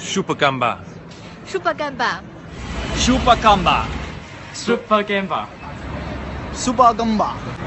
Chupacamba. Chupacamba. Chupacamba. Super Gamba. Super Gamba.